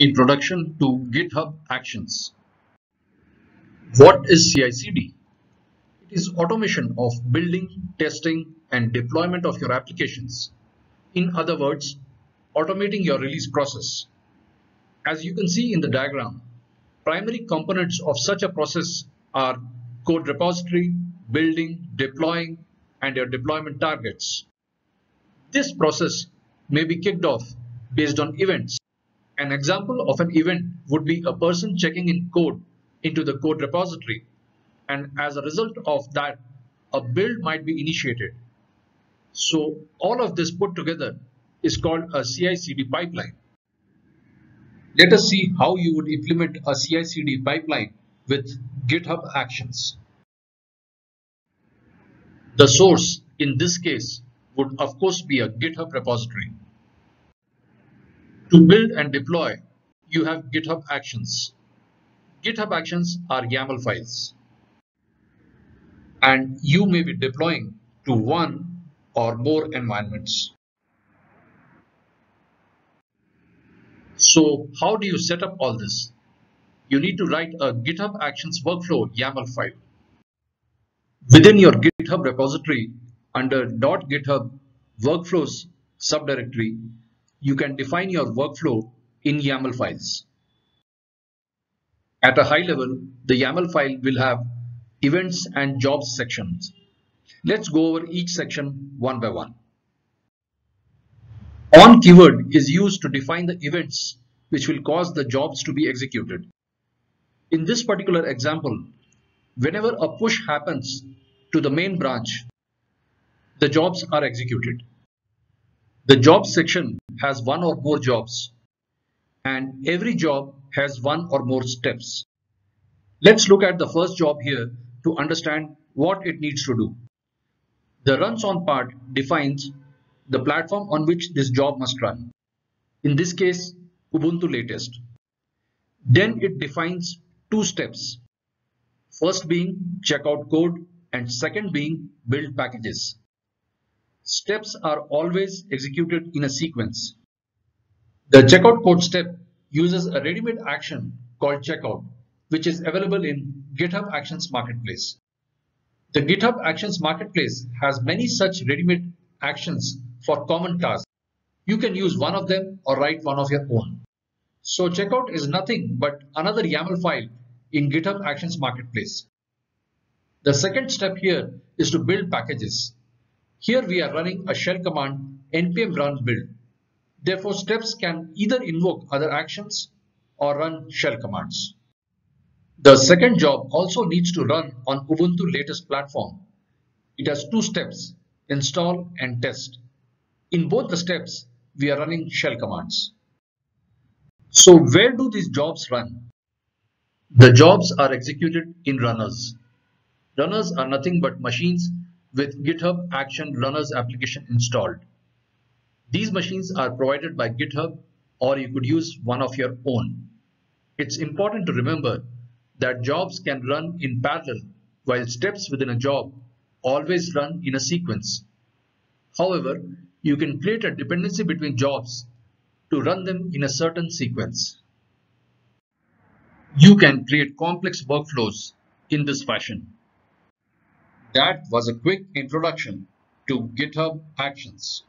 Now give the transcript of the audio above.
Introduction to GitHub Actions. What is CI/CD? It is automation of building, testing, and deployment of your applications. In other words, automating your release process. As you can see in the diagram, primary components of such a process are code repository, building, deploying, and your deployment targets. This process may be kicked off based on events an example of an event would be a person checking in code into the code repository. And as a result of that, a build might be initiated. So all of this put together is called a CI/CD pipeline. Let us see how you would implement a CI/CD pipeline with GitHub Actions. The source in this case would of course be a GitHub repository. To build and deploy, you have GitHub Actions. GitHub Actions are YAML files. And you may be deploying to one or more environments. So how do you set up all this? You need to write a GitHub Actions workflow YAML file. Within your GitHub repository under .github workflows subdirectory, you can define your workflow in YAML files. At a high level, the YAML file will have events and jobs sections. Let's go over each section one by one. On keyword is used to define the events which will cause the jobs to be executed. In this particular example, whenever a push happens to the main branch, the jobs are executed. The job section has one or more jobs and every job has one or more steps. Let's look at the first job here to understand what it needs to do. The runs on part defines the platform on which this job must run. In this case, Ubuntu latest. Then it defines two steps. First being checkout code and second being build packages. Steps are always executed in a sequence. The checkout code step uses a ready-made action called checkout, which is available in GitHub Actions Marketplace. The GitHub Actions Marketplace has many such ready-made actions for common tasks. You can use one of them or write one of your own. So checkout is nothing but another YAML file in GitHub Actions Marketplace. The second step here is to build packages. Here we are running a shell command npm run build. Therefore, steps can either invoke other actions or run shell commands. The second job also needs to run on Ubuntu latest platform. It has two steps, install and test. In both the steps, we are running shell commands. So where do these jobs run? The jobs are executed in runners. Runners are nothing but machines with GitHub Action Runners application installed. These machines are provided by GitHub or you could use one of your own. It's important to remember that jobs can run in parallel while steps within a job always run in a sequence. However, you can create a dependency between jobs to run them in a certain sequence. You can create complex workflows in this fashion. That was a quick introduction to GitHub Actions.